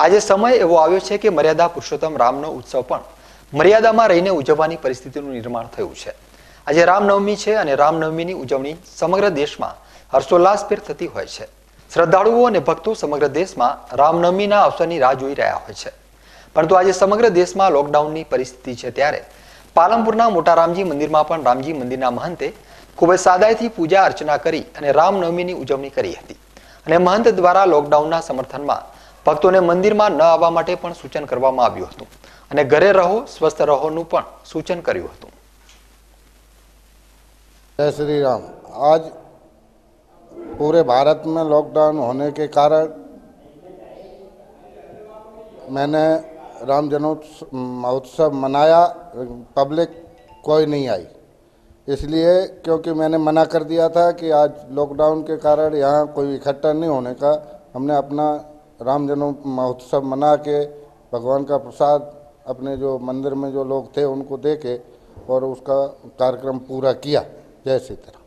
આજે સમય એવો આવ્યો છે કે મર્યાદા પુરુષોત્તમ રામનો ઉત્સવ પણ મર્યાદામાં રહીને ઉજવવાની પરિસ્થિતિનું નિર્માણ થયું છે. આજે રામનવમી છે અને રામનવમીની ઉજવણી સમગ્ર દેશમાં હર્ષોલ્લાસભેર થતી હોય છે. શ્રદ્ધાળુઓ અને ભક્તો સમગ્ર દેશમાં રામનવમીના અવસરની રાહ જોઈ રહ્યા હોય છે. પરંતુ આજે સમગ્ર દેશમાં લોકડાઉનની પરિસ્થિતિ છે ત્યારે પાલનપુરના મોટા રામજી મંદિરમાં પણ રામજી મંદિરના મહંતે ખૂબ જ સાદાઈથી પૂજા અર્ચના કરી અને રામનવમીની ઉજવણી કરી હતી. અને મહંત દ્વારા લોકડાઉનના સમર્થનમાં ભક્તોને મંદિરમાં ન આવવા માટે પણ સૂચન કરવામાં આવ્યું હતું અને ઘરે રહો સ્વસ્થ રહોનું પણ સૂચન કર્યું હતું जय श्री राम आज पूरे भारत में लॉकडाउन होने के कारण मैंने राम जन्मोत्सव महोत्सव मनाया पब्लिक कोई नहीं आई इसलिए क्योंकि मैंने मना कर दिया था कि आज लॉकडाउन के कारण यहाँ कोई इकट्ठा नहीं होने का हमने अपना राम जन्म महोत्सव मना के भगवान का प्रसाद अपने जो मंदिर में जो लोग थे उनको दे के और उसका कार्यक्रम पूरा किया जय सीताराम